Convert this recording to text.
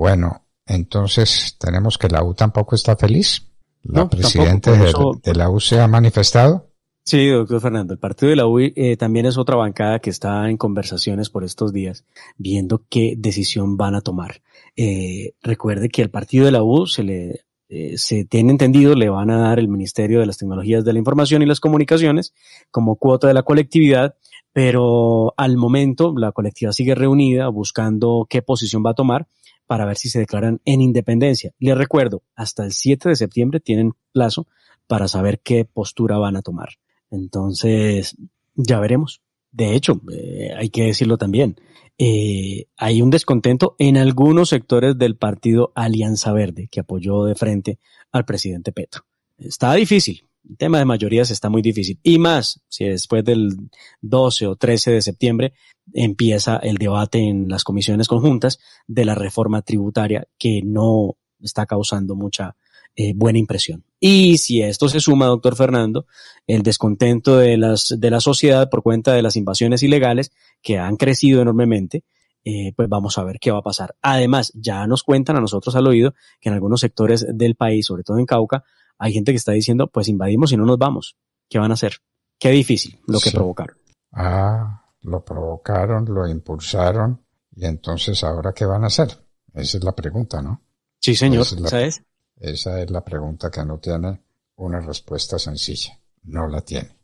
Bueno, entonces tenemos que la U tampoco está feliz. La presidenta de, la U se ha manifestado. Sí, doctor Fernando, el partido de la U eh, también es otra bancada que está en conversaciones por estos días, viendo qué decisión van a tomar. Eh, recuerde que el partido de la U se le eh, se tiene entendido, le van a dar el Ministerio de las Tecnologías de la Información y las Comunicaciones como cuota de la colectividad, pero al momento la colectividad sigue reunida buscando qué posición va a tomar para ver si se declaran en independencia. Les recuerdo, hasta el 7 de septiembre tienen plazo para saber qué postura van a tomar. Entonces, ya veremos. De hecho, eh, hay que decirlo también, eh, hay un descontento en algunos sectores del partido Alianza Verde, que apoyó de frente al presidente Petro. Está difícil, el tema de mayorías está muy difícil. Y más si después del 12 o 13 de septiembre empieza el debate en las comisiones conjuntas de la reforma tributaria que no está causando mucha eh, buena impresión. Y si esto se suma, doctor Fernando, el descontento de, las, de la sociedad por cuenta de las invasiones ilegales que han crecido enormemente, eh, pues vamos a ver qué va a pasar. Además, ya nos cuentan a nosotros al oído que en algunos sectores del país, sobre todo en Cauca, hay gente que está diciendo, pues invadimos y no nos vamos. ¿Qué van a hacer? Qué difícil lo que provocaron. Ah, lo provocaron, lo impulsaron, y entonces ahora qué van a hacer? Esa es la pregunta, ¿no? Sí, señor, esa es. Esa es la pregunta que no tiene una respuesta sencilla. No la tiene.